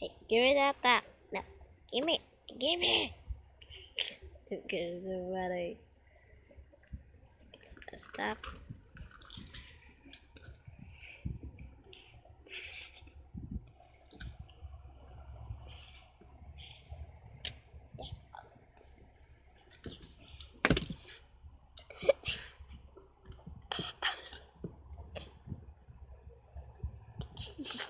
Hey, give me that back. No, give me, give me. Because already. Stop. Yeah.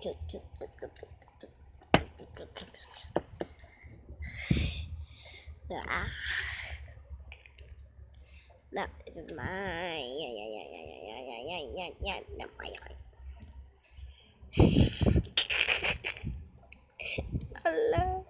đã đã mai ya yeah yeah yeah yeah yeah yeah yeah yeah yeah, mai yeah, Allah